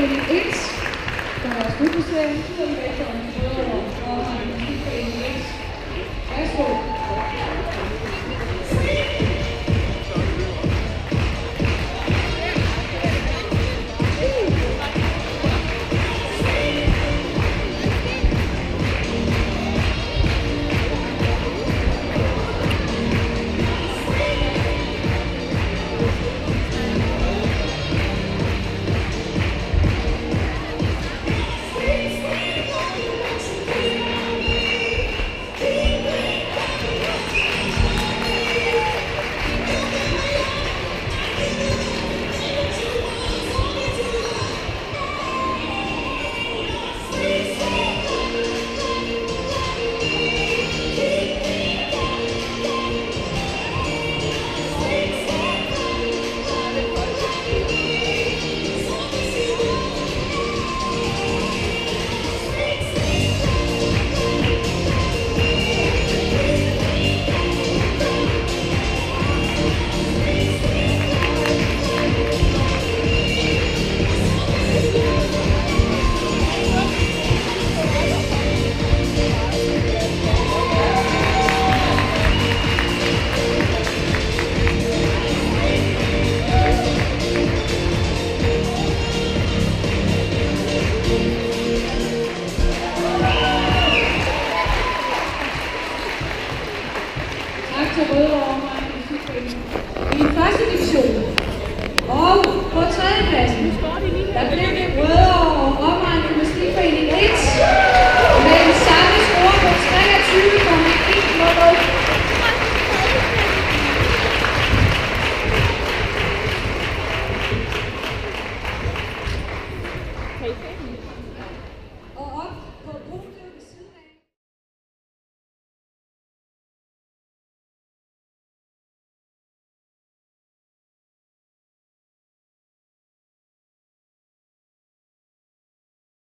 Vereniging X. Dan was Boekenstein, een beetje aan de X.